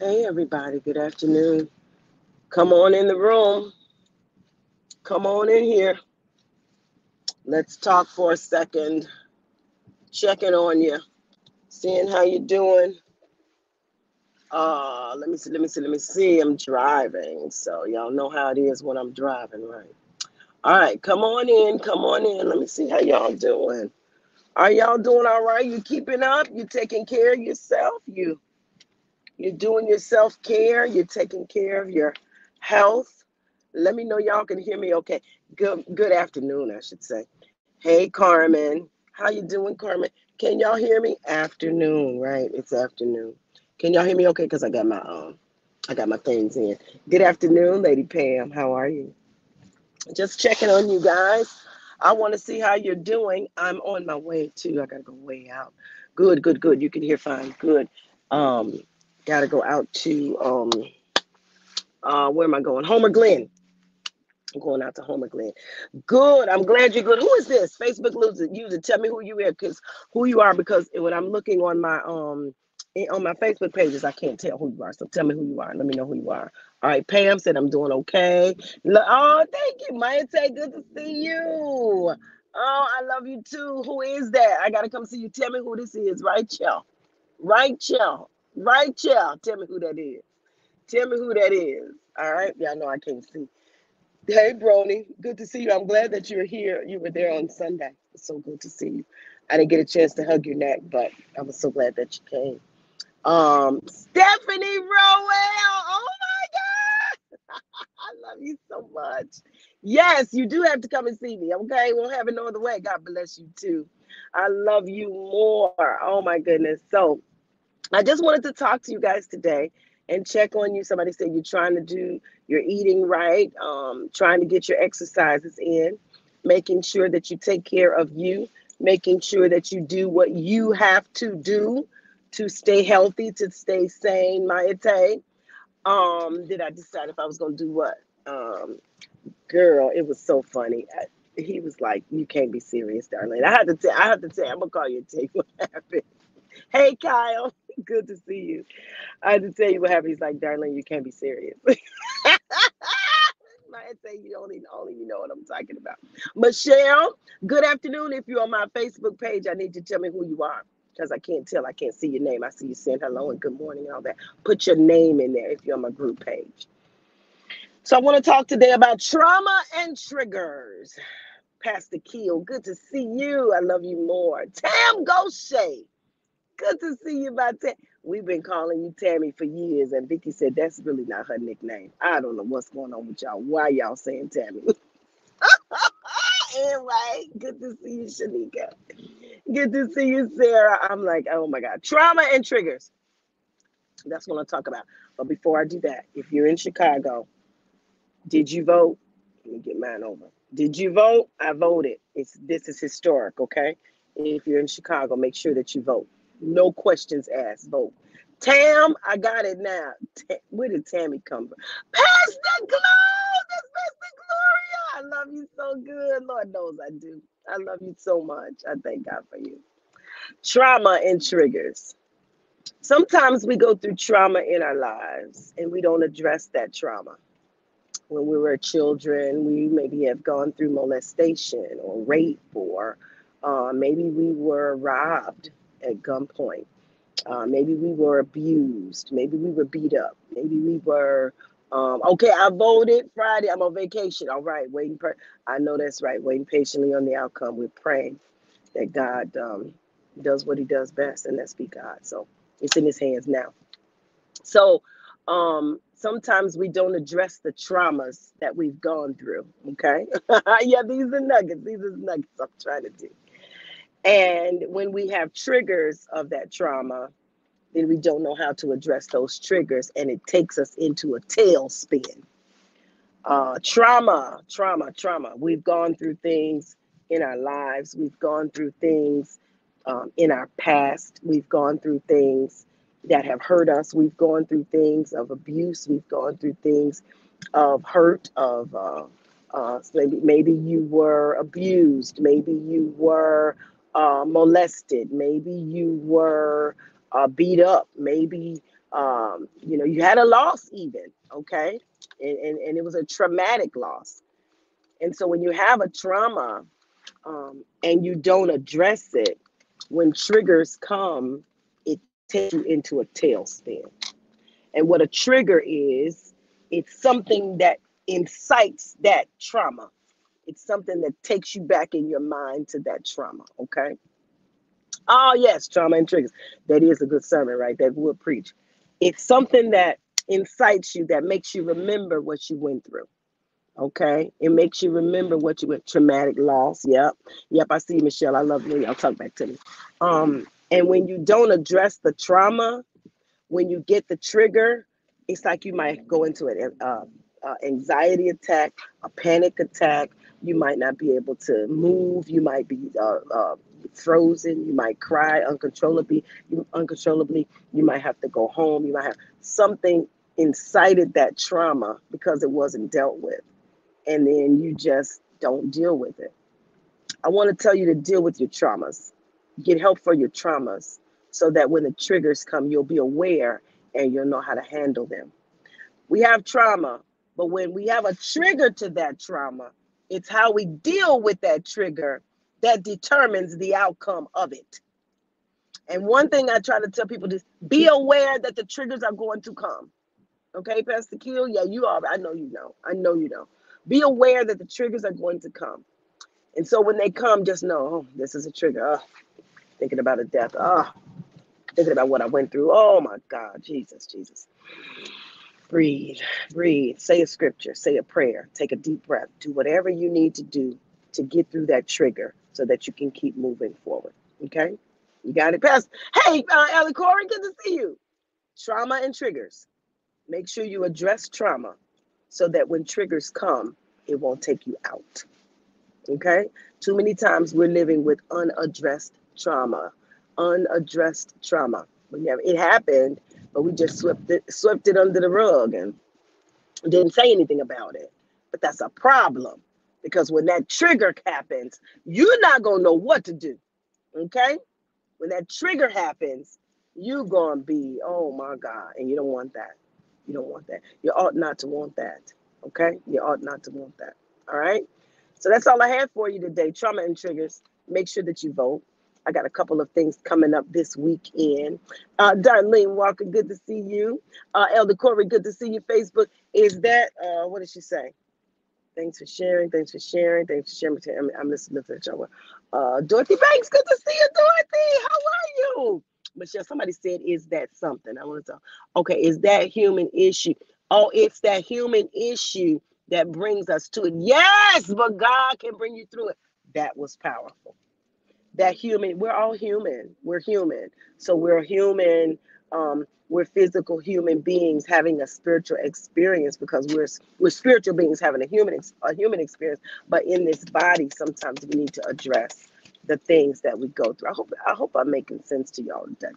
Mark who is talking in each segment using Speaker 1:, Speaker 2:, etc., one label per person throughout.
Speaker 1: Hey, everybody. Good afternoon. Come on in the room. Come on in here. Let's talk for a second. Checking on you, seeing how you're doing. Uh, let me see. Let me see. Let me see. I'm driving, so y'all know how it is when I'm driving, right? All right. Come on in. Come on in. Let me see how y'all doing. Are y'all doing all right? You keeping up? You taking care of yourself? You You're doing your self care. You're taking care of your health. Let me know y'all can hear me. Okay. Good. Good afternoon, I should say. Hey, Carmen. How you doing, Carmen? Can y'all hear me? Afternoon, right? It's afternoon. Can y'all hear me? Okay, because I got my um, I got my things in. Good afternoon, Lady Pam. How are you? Just checking on you guys. I want to see how you're doing. I'm on my way too. I gotta go way out. Good, good, good. You can hear fine. Good. Um, gotta go out to um, uh, where am I going? Homer Glen. I'm going out to Homer Glen. Good. I'm glad you're good. Who is this? Facebook user. user. Tell me who you are, because who you are, because when I'm looking on my um on my Facebook pages, I can't tell who you are. So tell me who you are. Let me know who you are. All right. Pam said I'm doing okay. Oh, thank you, Maya. Tay, Good to see you. Oh, I love you too. Who is that? I gotta come see you. Tell me who this is. Right, y'all. Right, y'all. Right, y'all. Tell me who that is. Tell me who that is. All right. Y'all know I can't see. Hey, Brony, good to see you. I'm glad that you're here. You were there on Sunday. It's so good to see you. I didn't get a chance to hug your neck, but I was so glad that you came. Um, Stephanie Rowell. Oh my God. I love you so much. Yes, you do have to come and see me. Okay, won't have it no other way. God bless you too. I love you more. Oh my goodness. So I just wanted to talk to you guys today and check on you. Somebody said you're trying to do, you're eating right, um, trying to get your exercises in, making sure that you take care of you, making sure that you do what you have to do to stay healthy, to stay sane, Mayate. Um, did I decide if I was going to do what? Um, girl, it was so funny. I, he was like, "You can't be serious, darling." I had to tell. I had to tell. I'm gonna call you and tell you what happened. Hey, Kyle. Good to see you. I had to tell you what happened. He's like, darling, you can't be serious. I say you only only you know what I'm talking about. Michelle, good afternoon. If you're on my Facebook page, I need you to tell me who you are. Because I can't tell, I can't see your name. I see you saying hello and good morning and all that. Put your name in there if you're on my group page. So I want to talk today about trauma and triggers. Pastor Keel, good to see you. I love you more. Tam Goshe, good to see you, my Tam. We've been calling you Tammy for years, and Vicky said that's really not her nickname. I don't know what's going on with y'all. Why y'all saying Tammy? anyway, good to see you, Shanika. Good to see you, Sarah. I'm like, oh my God. Trauma and triggers. That's what I'm talking about. But before I do that, if you're in Chicago, did you vote? Let me get mine over. Did you vote? I voted. It's this is historic, okay? If you're in Chicago, make sure that you vote. No questions asked. Vote. Tam, I got it now. Ta- where did Tammy come from? Pastor Glow! That's Pastor Gloria! I love you so good. Lord knows I do. I love you so much. I thank God for you. Trauma and triggers. Sometimes we go through trauma in our lives and we don't address that trauma when we were children, we maybe have gone through molestation or rape, or uh, maybe we were robbed at gunpoint. Uh, maybe we were abused. Maybe we were beat up. Maybe we were. Um, okay, I voted Friday. I'm on vacation. All right, waiting. Per- I know that's right. Waiting patiently on the outcome. We're praying that God um, does what He does best, and that's be God. So it's in His hands now. So um sometimes we don't address the traumas that we've gone through. Okay. yeah, these are nuggets. These are nuggets I'm trying to do. And when we have triggers of that trauma, then we don't know how to address those triggers and it takes us into a tailspin. Uh trauma, trauma, trauma. We've gone through things in our lives, we've gone through things um, in our past, we've gone through things that have hurt us. We've gone through things of abuse. We've gone through things of hurt. Of uh, uh, maybe maybe you were abused. Maybe you were uh, molested. Maybe you were uh, beat up. Maybe Um, you know, you had a loss even, okay? And, and, and it was a traumatic loss. And so when you have a trauma um, and you don't address it, when triggers come, it takes you into a tailspin. And what a trigger is, it's something that incites that trauma. It's something that takes you back in your mind to that trauma, okay? Oh, yes, trauma and triggers. That is a good sermon, right? That would preach. It's something that incites you, that makes you remember what you went through. Okay. It makes you remember what you went traumatic loss. Yep. Yep. I see you, Michelle. I love you. I'll talk back to me. Um, and when you don't address the trauma, when you get the trigger, it's like you might go into an uh, uh, anxiety attack, a panic attack. You might not be able to move. You might be uh, uh, frozen. You might cry uncontrollably. You, uncontrollably. You might have to go home. You might have something incited that trauma because it wasn't dealt with, and then you just don't deal with it. I want to tell you to deal with your traumas. Get help for your traumas so that when the triggers come, you'll be aware and you'll know how to handle them. We have trauma, but when we have a trigger to that trauma, it's how we deal with that trigger that determines the outcome of it. And one thing I try to tell people is be aware that the triggers are going to come. Okay, Pastor Kill? Yeah, you are. I know you know. I know you know. Be aware that the triggers are going to come. And so when they come, just know, oh, this is a trigger. Oh, thinking about a death. Oh, thinking about what I went through. Oh my God, Jesus, Jesus. Breathe, breathe. Say a scripture, say a prayer, take a deep breath. Do whatever you need to do to get through that trigger so that you can keep moving forward. Okay? You got it, Pastor. Hey, uh, Ellie Corey, good to see you. Trauma and triggers. Make sure you address trauma so that when triggers come, it won't take you out. Okay? Too many times we're living with unaddressed trauma. Unaddressed trauma. When it happened, but we just swept it swept it under the rug and didn't say anything about it. But that's a problem because when that trigger happens, you're not gonna know what to do. Okay? When that trigger happens, you're gonna be, oh my God, and you don't want that. You don't want that. You ought not to want that. Okay? You ought not to want that. All right. So that's all I have for you today. Trauma and triggers. Make sure that you vote. I got a couple of things coming up this weekend. Uh, Darlene Walker, good to see you. Uh, Elder Corey, good to see you. Facebook, is that, uh, what did she say? Thanks for sharing. Thanks for sharing. Thanks for sharing. I'm, I'm listening to each other. Uh, Dorothy Banks, good to see you, Dorothy. How are you? Michelle, somebody said, is that something? I want to talk. Okay, is that human issue? Oh, it's that human issue that brings us to it. Yes, but God can bring you through it. That was powerful that human we're all human we're human so we're human um, we're physical human beings having a spiritual experience because we're we're spiritual beings having a human a human experience but in this body sometimes we need to address the things that we go through i hope i hope i'm making sense to y'all today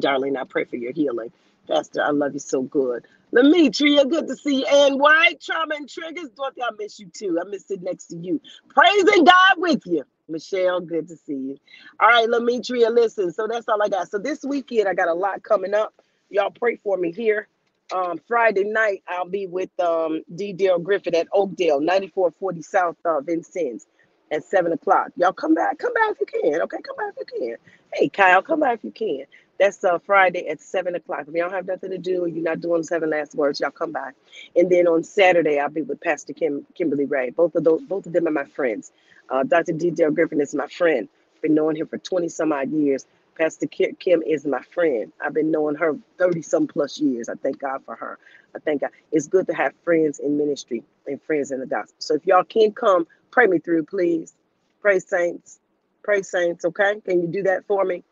Speaker 1: darling i pray for your healing pastor i love you so good Lemetria, good to see you. And White, Trauma and Triggers. Dorothy, I miss you too. I miss sitting next to you. Praising God with you. Michelle, good to see you. All right, Lemetria, listen. So that's all I got. So this weekend, I got a lot coming up. Y'all pray for me here. Um, Friday night, I'll be with um, D. Dale Griffin at Oakdale, 9440 South uh, Vincennes at 7 o'clock. Y'all come back. Come back if you can. Okay, come back if you can. Hey, Kyle, come back if you can. That's uh, Friday at 7 o'clock. If y'all have nothing to do, you're not doing seven last words, y'all come back. And then on Saturday, I'll be with Pastor Kim, Kimberly Ray. Both of those, both of them are my friends. Uh, Dr. D. Dale Griffin is my friend. Been knowing him for 20 some odd years. Pastor Kim is my friend. I've been knowing her 30 some plus years. I thank God for her. I thank God. It's good to have friends in ministry and friends in the gospel. So if y'all can come, pray me through, please. Pray saints. Pray saints, okay? Can you do that for me?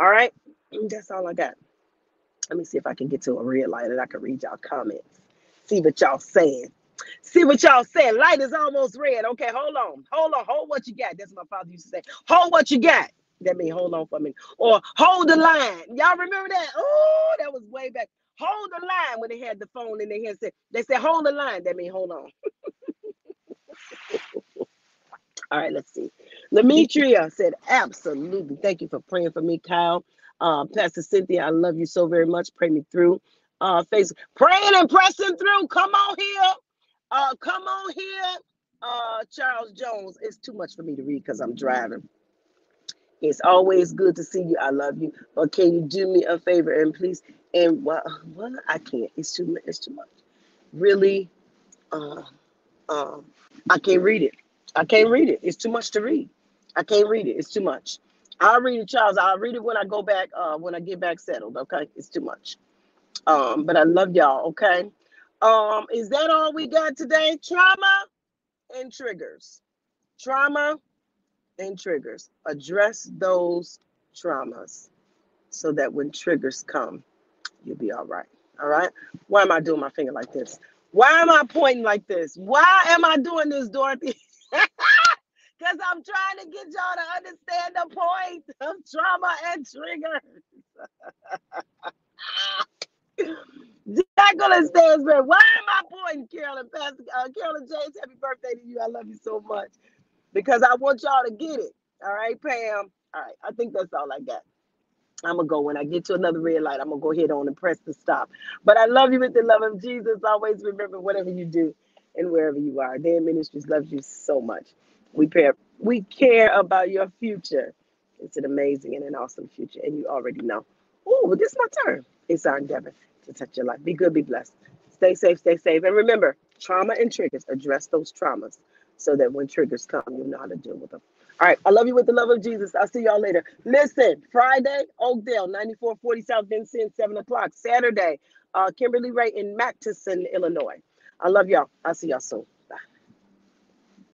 Speaker 1: All right. That's all I got. Let me see if I can get to a red light and I can read y'all comments. See what y'all saying. See what y'all saying. Light is almost red. Okay, hold on. Hold on. Hold what you got. That's what my father used to say. Hold what you got. That means hold on for me. Or hold the line. Y'all remember that? Oh, that was way back. Hold the line when they had the phone in their hand. Said, they said, hold the line. That means hold on. All right, let's see. Lemetria said, absolutely. Thank you for praying for me, Kyle. Uh, Pastor Cynthia, I love you so very much. Pray me through. Uh, Facebook, praying and pressing through. Come on here. Uh, come on here. Uh, Charles Jones. It's too much for me to read because I'm driving. It's always good to see you. I love you. But can you do me a favor and please? And what? What? I can't. It's too. It's too much. Really. Uh, um, I can't read it. I can't read it. It's too much to read. I can't read it. It's too much. I'll read it, Charles. I'll read it when I go back. Uh, when I get back settled. Okay. It's too much. Um, but I love y'all. Okay. Um, is that all we got today? Trauma and triggers. Trauma and triggers. Address those traumas so that when triggers come, you'll be all right. All right. Why am I doing my finger like this? Why am I pointing like this? Why am I doing this, Dorothy? Because I'm trying to get y'all to understand the point of trauma and triggers. Jacqueline Stansbury, why am I pointing, Carolyn? Pastor uh, Carolyn James, happy birthday to you. I love you so much because I want y'all to get it. All right, Pam. All right, I think that's all I got. I'm gonna go when I get to another red light. I'm gonna go ahead on and press the stop. But I love you with the love of Jesus. Always remember whatever you do and wherever you are. Dan Ministries loves you so much. We care, we care about your future. It's an amazing and an awesome future, and you already know. Oh, this is my turn. It's our endeavor to touch your life. Be good, be blessed. Stay safe, stay safe. And remember, trauma and triggers, address those traumas so that when triggers come, you know how to deal with them. All right. I love you with the love of Jesus. I'll see y'all later. Listen, Friday, Oakdale, 9440 South Vincennes, 7 o'clock. Saturday, uh, Kimberly Ray in Matteson, Illinois. I love y'all. I'll see y'all soon.